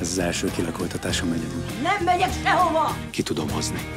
Ez az első kilakoltatásom egyedül. Nem megyek sehova! Ki tudom hozni.